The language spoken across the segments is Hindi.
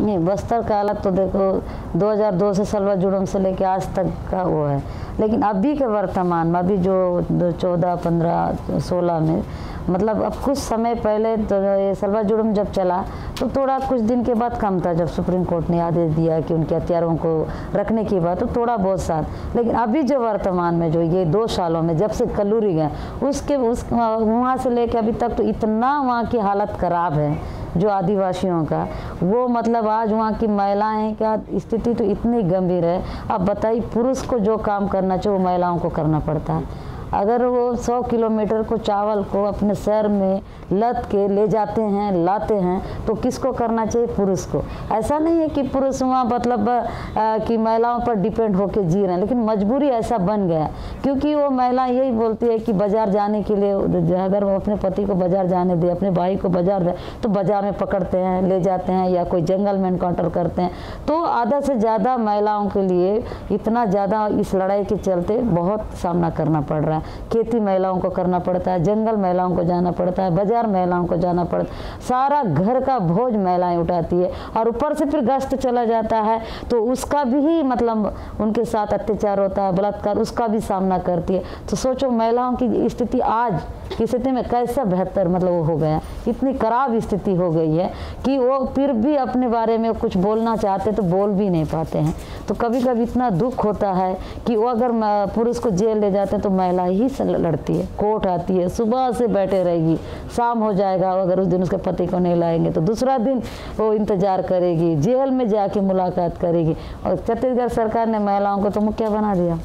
नहीं, बस्तर का हालत तो देखो 2002 से सलवा जुड़म से लेके आज तक का वो है। लेकिन अभी के वर्तमान में, अभी जो चौदह, पंद्रह, सोलह में मतलब अब कुछ समय पहले तो सलवा जुड़म जब चला तो थोड़ा कुछ दिन के बाद कम था जब सुप्रीम कोर्ट ने आदेश दिया कि उनके हथियारों को रखने की बात तो थोड़ा बहुत साथ। लेकिन अभी जो वर्तमान में जो ये दो सालों में जब से कलूरी गए, उसके, उस, वहाँ से लेके अभी तक तो इतना वहाँ की हालत ख़राब है, जो आदिवासियों का, वो मतलब आज वहाँ की महिलाएँ का स्थिति तो इतनी गंभीर है। अब बताइए, पुरुष को जो काम करना चाहिए, वो महिलाओं को करना पड़ता। है अगर वो 100 किलोमीटर को चावल को अपने शहर में लद के ले जाते हैं, लाते हैं तो किसको करना चाहिए? पुरुष को। ऐसा नहीं है कि पुरुष वहाँ मतलब कि महिलाओं पर डिपेंड होकर जी रहे हैं, लेकिन मजबूरी ऐसा बन गया क्योंकि वो महिला यही बोलती है कि बाज़ार जाने के लिए अगर वो अपने पति को बाज़ार जाने दे, अपने भाई को बाज़ार दे तो बाज़ार में पकड़ते हैं, ले जाते हैं या कोई जंगल में इनकाउंटर करते हैं। तो आधा से ज़्यादा महिलाओं के लिए इतना ज़्यादा इस लड़ाई के चलते बहुत सामना करना पड़ रहा है। खेती महिलाओं को करना पड़ता है, जंगल महिलाओं को जाना पड़ता है, बाज़ार महिलाओं को जाना पड़ता है। सारा घर का भोज महिलाएँ उठाती है और ऊपर से फिर गश्त चला जाता है तो उसका भी मतलब उनके साथ अत्याचार होता है, बलात्कार उसका भी सामना करती है। तो सोचो महिलाओं की स्थिति आज की स्थिति में कैसा बेहतर मतलब वो हो गया। इतनी खराब स्थिति हो गई है कि वो फिर भी अपने बारे में कुछ बोलना चाहते तो बोल भी नहीं पाते हैं। तो कभी कभी इतना दुख होता है कि वो अगर पुरुष को जेल ले जाते हैं तो महिला ही लड़ती है, कोर्ट आती है, सुबह से बैठे रहेगी, शाम हो जाएगा अगर उस दिन उसके पति को नहीं लाएँगे तो दूसरा दिन वो इंतज़ार करेगी, जेल में जाके मुलाकात करेगी। और छत्तीसगढ़ सरकार ने महिलाओं को तो मुखिया बना दिया।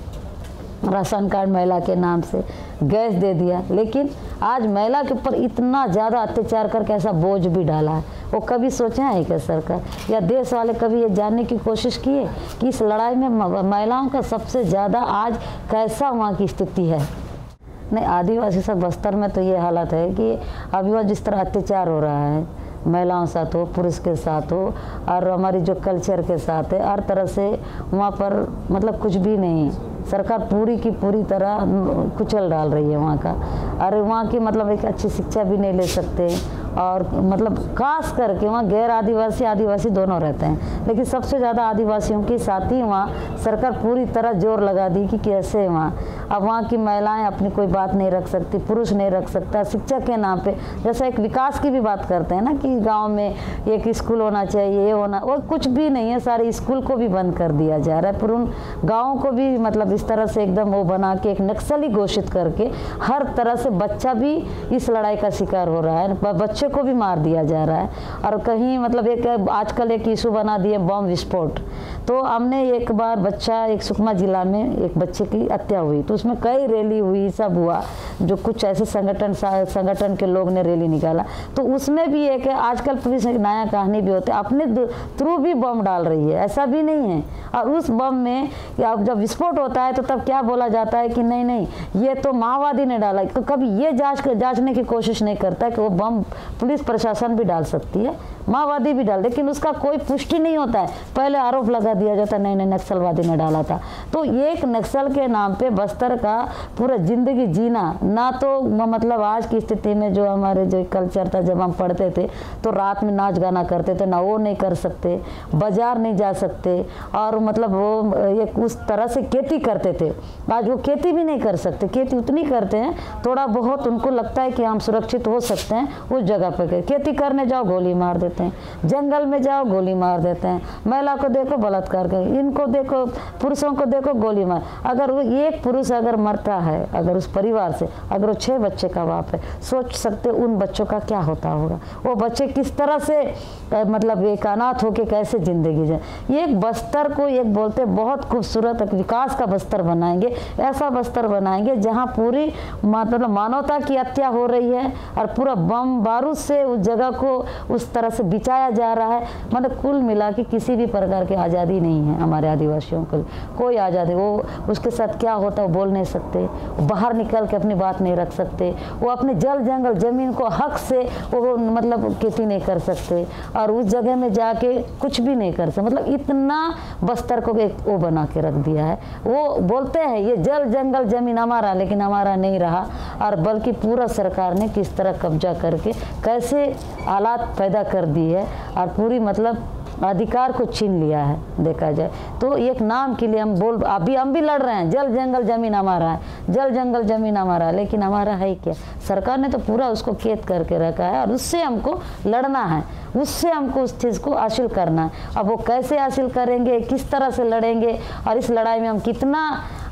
राशन कार्ड महिला के नाम से। गैस दे दिया। लेकिन आज महिला के ऊपर इतना ज़्यादा अत्याचार करके ऐसा बोझ भी डाला है। वो कभी सोचे हैं क्या सरकार? या देश वाले कभी ये जानने की कोशिश किए कि इस लड़ाई में महिलाओं का सबसे ज़्यादा आज कैसा वहाँ की स्थिति है? नहीं, आदिवासी सब बस्तर में तो ये हालत है कि अभी वह जिस तरह अत्याचार हो रहा है, महिलाओं साथ हो, पुरुष के साथ हो, और हमारी जो कल्चर के साथ है, हर तरह से वहाँ पर मतलब कुछ भी नहीं सरकार पूरी की पूरी तरह कुचल डाल रही है वहाँ का। अरे वहाँ की मतलब एक अच्छी शिक्षा भी नहीं ले सकते और मतलब खास करके वहाँ गैर आदिवासी आदिवासी दोनों रहते हैं। लेकिन सबसे ज़्यादा आदिवासियों के साथ ही वहाँ सरकार पूरी तरह ज़ोर लगा दी कि कैसे वहाँ। अब वहाँ की महिलाएँ अपनी कोई बात नहीं रख सकती, पुरुष नहीं रख सकता, शिक्षा के नाम पे। जैसा एक विकास की भी बात करते हैं ना कि गाँव में एक स्कूल होना चाहिए, ये होना, वो कुछ भी नहीं है, सारे स्कूल को भी बंद कर दिया जा रहा है। पर उन गाँव को भी मतलब इस तरह से एकदम वो बना के, एक नक्सली घोषित करके हर तरह से बच्चा भी इस लड़ाई का शिकार हो रहा है बच्चे को भी मार दिया जा रहा है। और कहीं मतलब एक, आजकल एक इशू बना दिए बम विस्फोट। तो हमने एक बार बच्चा एक सुकमा जिला में एक बच्चे की हत्या हुई। तो उसमें कई रैली हुई, सब हुआ, जो कुछ ऐसे संगठन संगठन के लोग ने रैली निकाला। तो उसमें भी एक आजकल पुलिस नया कहानी भी होते अपने थ्रू भी बम डाल रही है, ऐसा भी नहीं है। और उस बम में अब जब विस्फोट होता है तो तब क्या बोला जाता है कि नहीं नहीं, ये तो माओवादी ने डाला तो कभी ये जाँच, जांचने की कोशिश नहीं करता कि वो बम पुलिस प्रशासन भी डाल सकती है, माओवादी भी डाल लेकिन उसका कोई पुष्टि नहीं होता है। पहले आरोप लगा दिया जाता, नहीं नहीं, नक्सलवादी ने डाला था। तो एक नक्सल के नाम पे बस्तर का पूरा ज़िंदगी जीना, ना तो मतलब आज की स्थिति में जो हमारे जो कल्चर था, जब हम पढ़ते थे तो रात में नाच गाना करते थे, ना वो नहीं कर सकते, बाज़ार नहीं जा सकते, और मतलब वो एक उस तरह से खेती करते थे। आज वो खेती भी नहीं कर सकते, खेती उतनी करते हैं, थोड़ा बहुत उनको लगता है कि हम सुरक्षित हो सकते हैं, उस जगह पर खेती करने जाओ, गोली मार देते हैं। जंगल में जाओ, गोली मार देते हैं। महिला को देखो, बलात्कार कर, इनको देखो, पुरुषों को देखो, गोली मार। अगर वो एक पुरुष अगर मरता है, अगर उस परिवार से, अगर वो छः बच्चे का बाप है, सोच सकते उन बच्चों का क्या होता होगा? वो बच्चे किस तरह से मतलब एक अनाथ होके कैसे ज़िंदगी जाए ये एक बस्तर को एक बोलते बहुत खूबसूरत विकास का बस्तर बनाएँगे। ऐसा बस्तर बनाएँगे जहाँ पूरी मतलब मानवता की हत्या हो रही है और पूरा बम बारूद से उस जगह को उस तरह से बिचाया जा रहा है। मतलब कुल मिला के किसी भी प्रकार की आज़ादी नहीं है हमारे आदिवासियों को कोई आज़ादी, वो उसके साथ क्या होता है बोल नहीं सकते बाहर निकल के अपनी बात नहीं रख सकते, वो अपने जल जंगल, ज़मीन को हक से वो मतलब खेती नहीं कर सकते और उस जगह में जाके कुछ भी नहीं कर सकते। मतलब इतना बस्तर को एक वो बना के रख दिया है। वो बोलते हैं, ये जल जंगल ज़मीन हमारा, लेकिन हमारा नहीं रहा। और बल्कि पूरा सरकार ने किस तरह कब्जा करके कैसे हालात पैदा कर दी है। और पूरी मतलब अधिकार को छीन लिया है, देखा जाए। तो एक नाम के लिए हम बोल, अभी हम भी लड़ रहे हैं, जल जंगल ज़मीन हमारा है, जल जंगल ज़मीन हमारा है, लेकिन हमारा है क्या? सरकार ने तो पूरा उसको कैद करके रखा है और उससे हमको लड़ना है। उससे हमको उस चीज़ को हासिल करना है। अब वो कैसे हासिल करेंगे किस तरह से लड़ेंगे और इस लड़ाई में हम कितना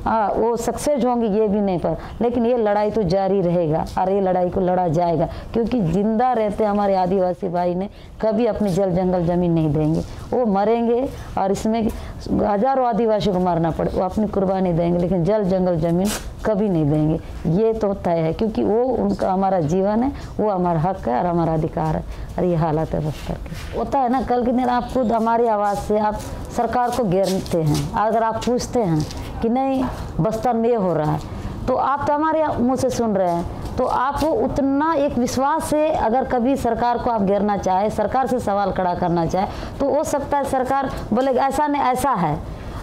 आ, वो सक्सेस होंगे ये भी नहीं पर लेकिन ये लड़ाई तो जारी रहेगा और ये लड़ाई को लड़ा जाएगा क्योंकि ज़िंदा रहते हमारे आदिवासी भाई ने कभी अपनी जल जंगल ज़मीन नहीं देंगे। वो मरेंगे और इसमें हज़ारों आदिवासियों को मारना पड़े, वो अपनी कुर्बानी देंगे, लेकिन जल जंगल ज़मीन कभी नहीं देंगे। ये तो तय है, क्योंकि वो उनका हमारा जीवन है, वो हमारा हक है और हमारा अधिकार है, और ये हालत है बस्तर के होता है ना, कल के दिन आप खुद हमारी आवाज़ से आप सरकार को घेरते हैं, अगर आप पूछते हैं कि नहीं, बस्तर में ये हो रहा है तो आप तो हमारे मुँह से सुन रहे हैं तो आप उतना एक विश्वास से अगर कभी सरकार को आप घेरना चाहे, सरकार से सवाल खड़ा करना चाहे तो हो सकता है सरकार बोले ऐसा नहीं, ऐसा है।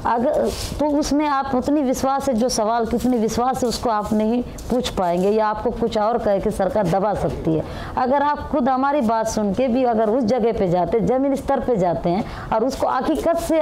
अगर तो उसमें आप उतनी विश्वास है, जो सवाल, कितनी विश्वास है, उसको आप नहीं पूछ पाएँगे, या आपको कुछ और कह के सरकार दबा सकती है। अगर आप खुद हमारी बात सुन के भी अगर उस जगह पे जाते, ज़मीन स्तर पे जाते हैं, और उसको हकीकत से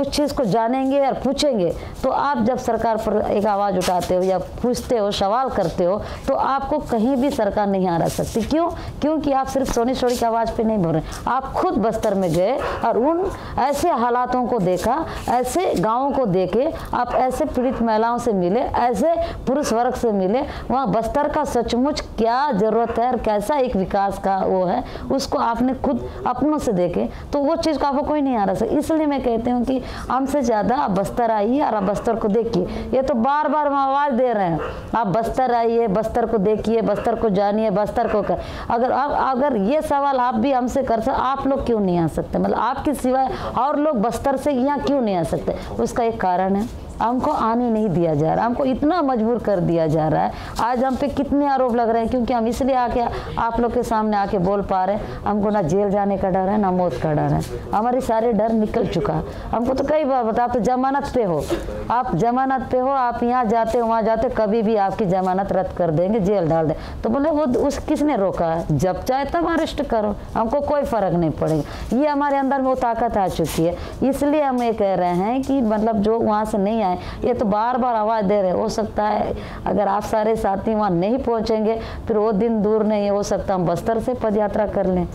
उस चीज़ को जानेंगे और पूछेंगे तो आप जब सरकार पर एक आवाज़ उठाते हो, या पूछते हो, सवाल करते हो तो आपको कहीं भी सरकार नहीं रह सकती। क्यों? क्योंकि आप सिर्फ़ सोनी सोनी की आवाज़ पर नहीं बोल रहे। आप खुद बस्तर में गए और उन ऐसे हालातों को देखा, ऐसे गाँव को देखे, आप ऐसे पीड़ित महिलाओं से मिले, ऐसे पुरुष वर्ग से मिले, वहाँ बस्तर का सचमुच क्या ज़रूरत है और कैसा एक विकास का वो है, उसको आपने खुद अपनों से देखे तो वो चीज़ को आपको कोई नहीं आ रहा। सर इसलिए मैं कहती हूँ कि हमसे ज़्यादा आप बस्तर आइए और आप बस्तर को देखिए। ये तो बार बार हम आवाज़ दे रहे हैं। आप बस्तर आइए, बस्तर को देखिए, बस्तर को जानिए, बस्तर को कर। अगर आप अगर ये सवाल आप भी हमसे कर सकते आप लोग क्यों नहीं आ सकते? मतलब आपके सिवाय और लोग बस्तर से यहाँ क्यों नहीं आ सकते? उसका एक कारण है। हमको आने नहीं दिया जा रहा, हमको इतना मजबूर कर दिया जा रहा है। आज हम पे कितने आरोप लग रहे हैं, क्योंकि हम इसलिए आके, आप लोग के सामने आके बोल पा रहे हैं, हमको ना जेल जाने का डर है, ना मौत का डर है। हमारे सारे डर निकल चुका। हमको तो कई बार बता आप तो जमानत पे हो। आप जमानत पे हो, आप यहाँ जाते वहाँ जाते कभी भी आपकी जमानत रद्द कर देंगे, जेल डाल दें। तो बोले, वो उस किसने रोका है? जब चाहे तब अरेस्ट करो, हमको कोई फ़र्क नहीं पड़ेगा। ये हमारे अंदर वो ताकत आ चुकी है। इसलिए हम ये कह रहे हैं कि मतलब जो वहाँ से नहीं आए ये तो बार बार आवाज़ दे रहे हो सकता है अगर आप सारे साथी वहाँ नहीं पहुँचेंगे, फिर वो दिन दूर नहीं हो सकता हम बस्तर से पद यात्रा कर लें।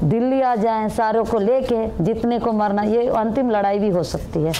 दिल्ली आ जाएँ, सारों को लेके जितने को मरना, ये अंतिम लड़ाई भी हो सकती है।